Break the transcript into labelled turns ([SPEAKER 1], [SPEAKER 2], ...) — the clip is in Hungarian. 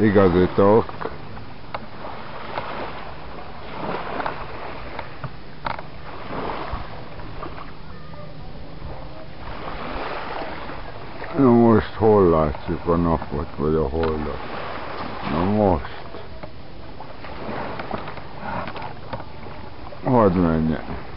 [SPEAKER 1] Igazítok. Na most hol látjuk a napot, vagy a holdat? Na most. Hadd menjen.